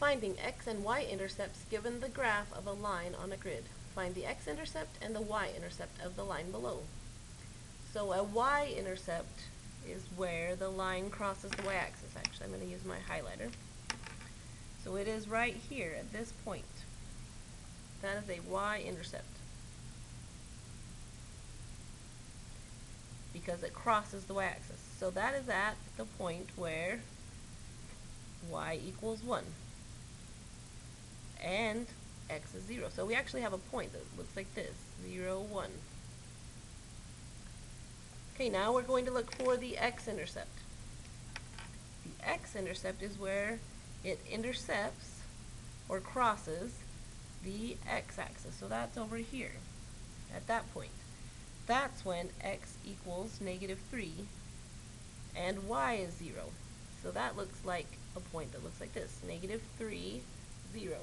Finding x and y intercepts given the graph of a line on a grid. Find the x-intercept and the y-intercept of the line below. So a y-intercept is where the line crosses the y-axis. Actually, I'm going to use my highlighter. So it is right here at this point. That is a y-intercept. Because it crosses the y-axis. So that is at the point where y equals 1 and x is 0. So we actually have a point that looks like this, 0, 1. Okay, now we're going to look for the x-intercept. The x-intercept is where it intercepts or crosses the x-axis. So that's over here at that point. That's when x equals negative 3 and y is 0. So that looks like a point that looks like this, negative 3, 0.